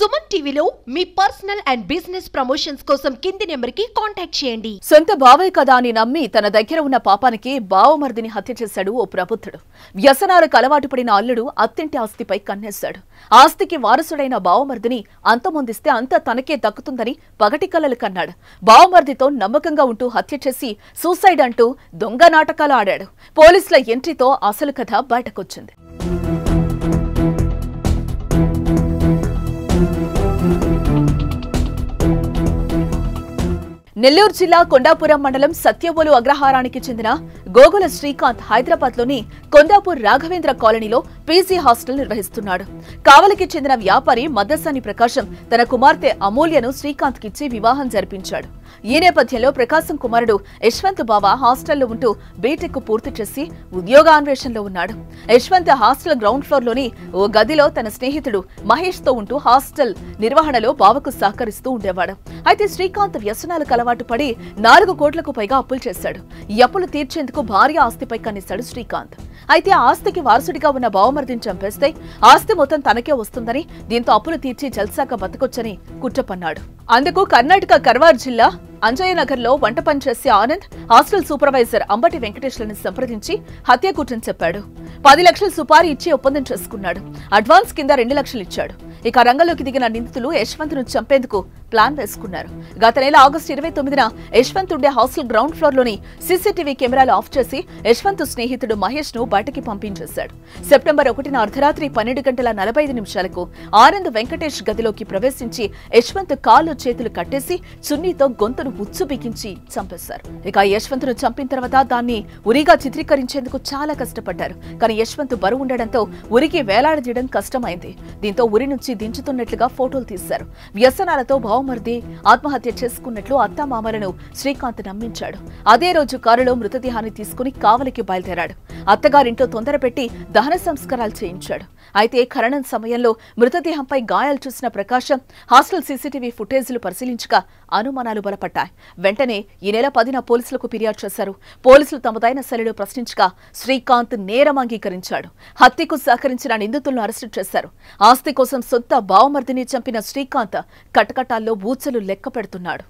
సుమన్ టీవీలో మీ personal and business promotions కోసం కింది నెంబర్కి కాంటాక్ట్ చేయండి. సొంత బావయ్య కదా అని నమ్మి తన దగ్గర ఉన్న పాపానికి బావమర్దిని హత్య చేశాడు ఓ ప్రబుద్ధుడు. వ్యసనాలకు అలవాటు పడిన అల్లుడు అత్తింటి ఆస్తిపై కన్నేశాడు. ఆస్తికి వారసుడైన బావమర్దిని అంతమొందిస్తే అంత తనకే దక్కుతుందని పగటి కలలు కన్నాడు. బావమర్దితో నమ్మకంగా ఉంటూ హత్య చేసి సూసైడ్ అంటూ దొంగ నాటకాలు ఆడాడు. పోలీసుల ఎంట్రీతో అసలు కథ బయటకొచ్చింది. నెల్లూరు జిల్లా కొండాపురం మండలం సత్యవోలు అగ్రహారానికి చెందిన గోగుల శ్రీకాంత్ హైదరాబాద్లోని కొండాపూర్ రాఘవేంద్ర కాలనీలో పీజీ హాస్టల్ నిర్వహిస్తున్నాడు. కావలికి చెందిన వ్యాపారి మద్దసాని ప్రకాశం తన కుమార్తె అమూల్యను శ్రీకాంత్ కిచ్చి వివాహం జరిపించాడు. ఈ నేపథ్యంలో ప్రకాశం కుమారుడు యశ్వంత్ బావ హాస్టల్లో ఉంటూ బీటెక్ పూర్తి చేసి ఉద్యోగాన్వేషణలో ఉన్నాడు. యశ్వంత్ హాస్టల్ గ్రౌండ్ ఫ్లోర్లోని ఓ గదిలో తన స్నేహితుడు మహేష్తో ఉంటూ హాస్టల్ నిర్వహణలో బావకు సహకరిస్తూ ఉండేవాడు. అయితే శ్రీకాంత్ వ్యసనాలకు అలవాటు పడి నాలుగు కోట్లకు పైగా అప్పులు చేశాడు. ఈ అప్పులు తీర్చేందుకు భారీ ఆస్తిపై కన్నేశాడు శ్రీకాంత్. అయితే ఆస్తికి వారసుడిగా ఉన్న బావమర్దిని చంపేస్తే ఆస్తి మొత్తం తనకే వస్తుందని దీంతో అప్పులు తీర్చి జల్సాక బతకొచ్చని కుట్రపన్నాడు. అందుకు కర్ణాటక కర్వార్ జిల్లా అంజయ్యనగర్లో వంట పని చేసే ఆనంద్ హాస్టల్ సూపర్వైజర్ అంబటి వెంకటేశ్వరని సంప్రదించి హత్య కుట్రని చెప్పాడు. పది లక్షలు సుపారీ ఇచ్చి ఒప్పందం చేసుకున్నాడు. అడ్వాన్స్ కింద రెండు లక్షలు ఇచ్చాడు. ఇక రంగంలోకి దిగిన నిందితులు యశ్వంత్ను చంపేందుకు ప్లాన్ వేసుకున్నారు. గత నెల ఆగస్టు ఇరవై తొమ్మిదిన యశ్వంత్ ఉండే హౌస్ల గ్రౌండ్ ఫ్లోర్లోని సీసీటీవీ కెమెరాలు ఆఫ్ చేసి యశ్వంత్ స్నేహితుడు మహేష్ను బయటకి పంపించేశాడు. సెప్టెంబర్ ఒకటిన అర్ధరాత్రి పన్నెండు గంటల నలభై ఐదు నిమిషాలకు ఆనంద్ వెంకటేష్ గదిలోకి ప్రవేశించి యశ్వంత్ కాళ్ళు చేతులు కట్టేసి చున్నీతో గొంతును ఉచ్చు బిగించి చంపేశారు. ఇక యశ్వంత్ను చంపిన తర్వాత దాన్ని ఉరిగా చిత్రీకరించేందుకు చాలా కష్టపడ్డారు. కానీ యశ్వంత్ బరువుండడంతో ఉరికి వేలాడదీయడం కష్టమైంది. దీంతో ఉరి నుంచి నుంచి దించుతున్నట్లుగా ఫోటోలు తీశారు. వ్యసనాలతో భావమర్ది ఆత్మహత్య చేసుకున్నట్లు అత్తమామలను శ్రీకాంత్ నమ్మించాడు. అదే రోజు కారులో మృతదేహాన్ని తీసుకుని కావలికి బయలుదేరాడు. అత్తగారింట్లో తొందర పెట్టి దహన సంస్కారాలు చేయించాడు. అయితే ఖననం సమయంలో మృతదేహంపై గాయాలు చూసిన ప్రకాశం హాస్టల్ సీసీటీవీ ఫుటేజీలు పరిశీలించగా అనుమానాలు బలపడ్డాయి. వెంటనే ఈ నెల పదిన పోలీసులకు ఫిర్యాదు చేశారు. పోలీసులు తమదైన శైలిలో ప్రశ్నించగా శ్రీకాంత్ నేరం అంగీకరించాడు. హత్యకు సహకరించిన నిందితులను అరెస్టు చేశారు. ఆస్తి కోసం సొంత బావమర్దిని చంపిన శ్రీకాంత్ కటకటాల్లో ఊచలు లెక్క పెడుతున్నాడు